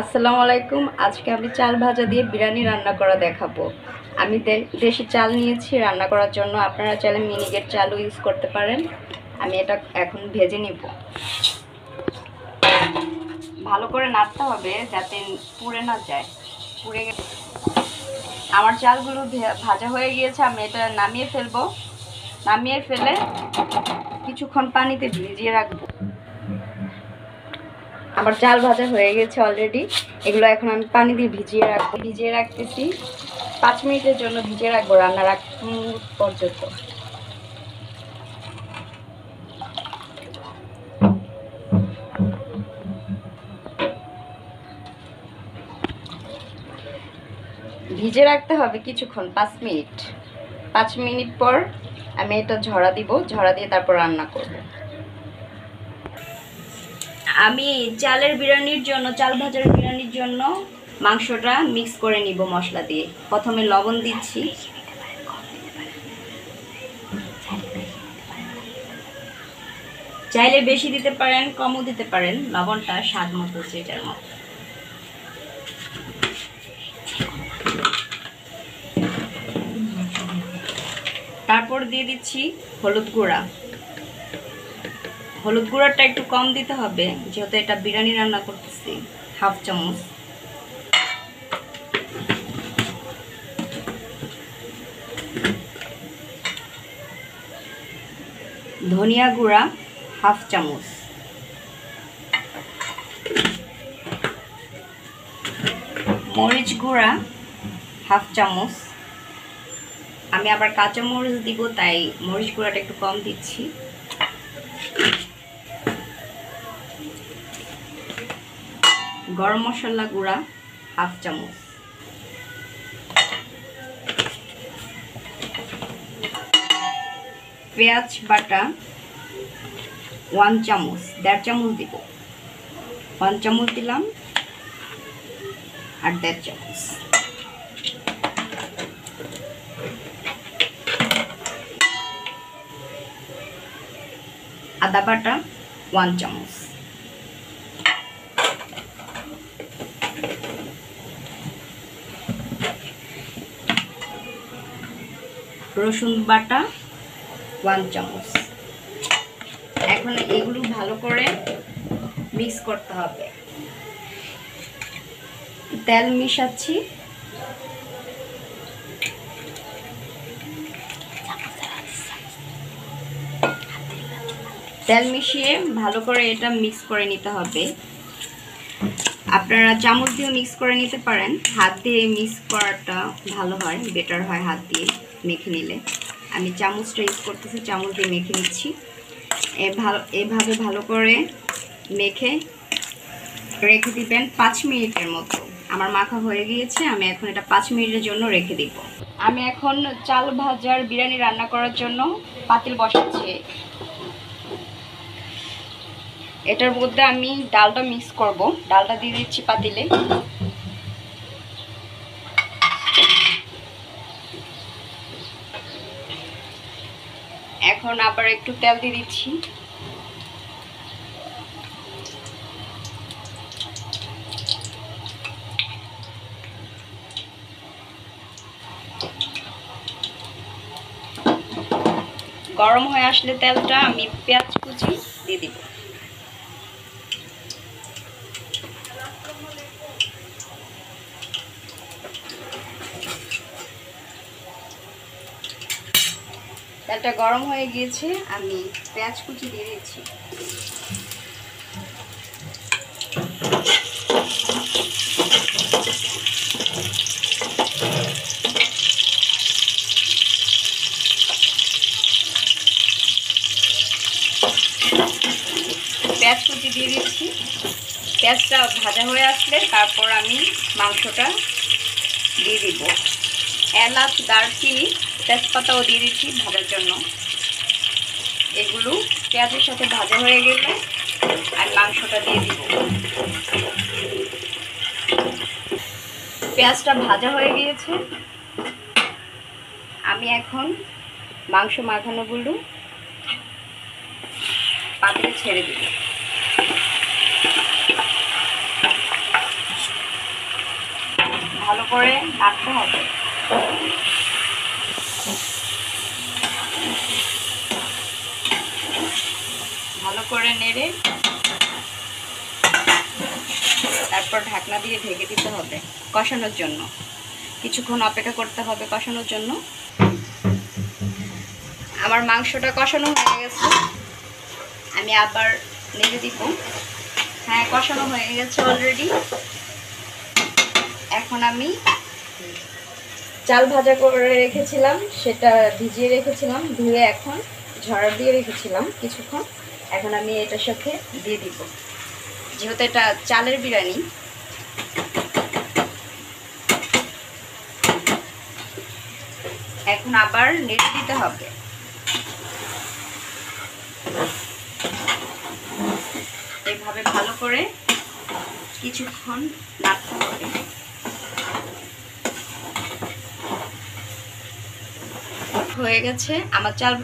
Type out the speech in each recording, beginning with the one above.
আসসালামু আলাইকুম, আজকে আমি চাল ভাজা দিয়ে বিরিয়ানি রান্না করা দেখাবো। আমি দেশি চাল নিয়েছি রান্না করার জন্য, আপনারা চাইলে মিনিকেট চালও ইউজ করতে পারেন। আমি এটা এখন ভেজে নিব। ভালো করে নাড়তে হবে যাতে পুড়ে না যায়। পুড়ে আমার চালগুলো ভাজা হয়ে গিয়েছে, আমি এটা নামিয়ে ফেলব। নামিয়ে ফেলে কিছুক্ষণ পানিতে ভিজিয়ে রাখব। আমার চাল ভাজা হয়ে গেছে অলরেডি এগুলো এখন আমি পানি দিয়ে ভিজিয়ে রাখব। ভিজিয়ে রাখতেছি। পাঁচ মিনিটের জন্য ভিজিয়ে রাখব রান্না রাখ পর্যন্ত। ভিজে রাখতে হবে কিছুক্ষণ, পাঁচ মিনিট। পাঁচ মিনিট পর আমি এটা ঝরা দিব। ঝরা দিয়ে তারপর রান্না করব। আমি চালের বিরিয়ানির জন্য, চাল ভাজার বিরিয়ানির জন্য মাংসটা মিক্স করে নিব মশলা দিয়ে। প্রথমে লবণ দিচ্ছি। চাইলে বেশি দিতে পারেন, কমও দিতে পারেন। লবণটা স্বাদ মতো যেটার মতো। তারপর দিয়ে দিচ্ছি হলুদ গুঁড়া। হলুদ গুঁড়াটা একটু কম দিতে হবে, যেহেতু এটা বিরিয়ানি রান্না করতেছি, হাফ চামচ। ধনিয়া গুঁড়া, হাফ চামচ। মরিচ গুঁড়া, হাফ চামচ। আমি আবার কাঁচা মরিচ দিব, তাই মরিচ গুঁড়াটা একটু কম দিচ্ছি। গরম মশলা গুঁড়া, হাফ চামচ। পেঁয়াজ, বাটা, ওয়ান চামচ, দেড় চামচ দিব। ওয়ান চামচ দিলাম আর দেড় চামচ। আদা বাটা, ওয়ান চামচ। রসুন বাটা, ওয়ান চামচ। এখন এগুলো ভালো করে মিক্স করতে হবে। তেল মিশাচ্ছি। তেল মিশিয়ে ভালো করে এটা মিক্স করে নিতে হবে। আপনারা চামচ দিয়ে মিক্স করে নিতে পারেন। হাত দিয়ে মিক্স করাটা ভালো হয় বেটার হয় হাত দিয়ে। মেখে নিলে। আমি চামচটা ইউজ করতেছি, চামচ দিয়ে মেখে নিচ্ছি। এভাবে ভালো করে মেখে রেখে দিবেন পাঁচ মিনিটের মতো। আমার মাখা হয়ে গিয়েছে, আমি এখন এটা পাঁচ মিনিটের জন্য রেখে দিব। আমি এখন চাল ভাজার বিরিয়ানি রান্না করার জন্য পাতিল বসাচ্ছি। এটার মধ্যে আমি ডালটা মিক্স করব। ডালটা দিয়ে দিচ্ছি পাতিলে। এখন আবার একটু তেল দিয়ে দিচ্ছি। গরম হয়ে আসলে তেলটা আমি পেঁয়াজ কুচি দিয়ে দিব তেলটা গরম হয়ে গিয়েছে, আমি পেঁয়াজ কুচি দিয়ে দিচ্ছি। পেঁয়াজ কুচি দিয়ে দিচ্ছি। পেঁয়াজটা ভাজা হয়ে আসলে তারপর আমি মাংসটা দিয়ে দিব। এলাচ, দারচিনি, তেজপাতাও দিয়ে দিচ্ছি ভাজার জন্য। এগুলো পেঁয়াজের সাথে ভাজা হয়ে গেলে আর মাংসটা দিয়ে দিব। পেঁয়াজটা ভাজা হয়ে গিয়েছে। আমি এখন মাংস মাখানোগুলো পাতিলে ছেড়ে দিব। ভালো করে নাড়তে হবে। ভালো করে নেড়ে তারপর ঢাকনা দিয়ে ঢেকে দিতে হবে কষানোর জন্য। কিছুক্ষণ অপেক্ষা করতে হবে কষানোর জন্য। আমার মাংসটা কষানো হয়ে গেছে। আমি আবার নেড়ে দিব। হ্যাঁ কষানো হয়ে গেছে অলরেডি এখন আমি চাল ভাজা করে রেখেছিলাম, সেটা ভিজিয়ে রেখেছিলাম, ধুয়ে এখন ঝরা দিয়ে রেখেছিলাম কিছুক্ষণ। এখন আমি এটার সাথে দিয়ে দিব। যেহেতু এটা চালের বিরিয়ানি। এখন আবার নেড়ে দিতে হবে। এভাবে ভালো করে কিছুক্ষণ নাড়তে হবে। হয়ে গেছে। আমার চাল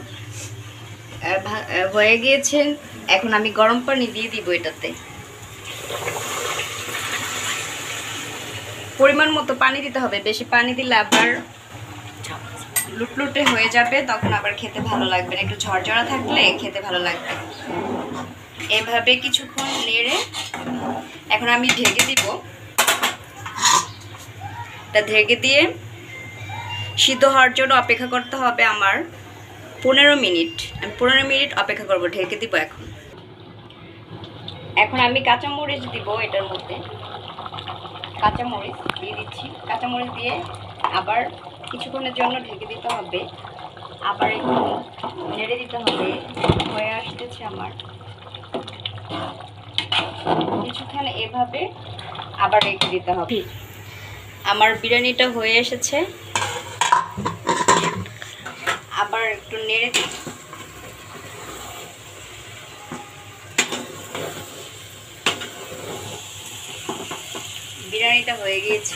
হয়ে গিয়েছে। এখন আমি গরম পানি দিয়ে দিব এটাতে। পরিমাণ মতো পানি দিতে হবে। বেশি পানি দিলে আবার লুটলুটে হয়ে যাবে। তখন আবার খেতে ভালো লাগবে না। একটু ঝরঝরা থাকলে খেতে ভালো লাগবে। এভাবে কিছুক্ষণ নেড়ে এখন আমি ঢেকে দিব। এটা ঢেকে দিয়ে সিদ্ধ হওয়ার জন্য অপেক্ষা করতে হবে আমার পনেরো মিনিট। আমি পনেরো মিনিট অপেক্ষা করব, ঢেকে দিব এখন। এখন আমি কাঁচামরিচ দিব এটার মধ্যে। কাঁচামরিচ দিয়ে দিচ্ছি। কাঁচামরিচ দিয়ে আবার কিছুক্ষণের জন্য ঢেকে দিতে হবে। আবার একটু নেড়ে দিতে হবে। হয়ে আসতেছে আমার। কিছুক্ষণ এভাবে আবার রেখে দিতে হবে। আমার বিরিয়ানিটা হয়ে এসেছে আবার একটু নেড়ে দিই। বিরিয়ানিটা হয়ে গিয়েছে।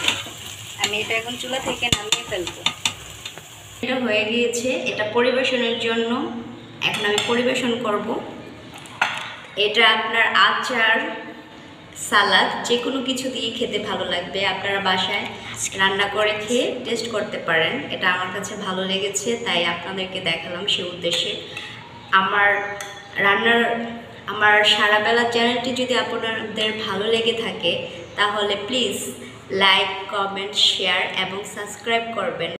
আমি এটা এখন চুলা থেকে নামিয়ে ফেলব। এটা হয়ে গিয়েছে। এটা পরিবেশনের জন্য এখন আমি পরিবেশন করব। এটা আপনার আচার, সালাদ যে কোনো কিছু দিয়ে খেতে ভালো লাগবে। আপনারা বাসায় রান্না করে খেয়ে টেস্ট করতে পারেন। এটা আমার কাছে ভালো লেগেছে, তাই আপনাদেরকে দেখালাম সে উদ্দেশ্যে। আমার রান্নার, আমার সারাবেলা চ্যানেলটি যদি আপনাদের ভালো লেগে থাকে, তাহলে প্লিজ লাইক কমেন্ট শেয়ার এবং সাবস্ক্রাইব করবেন।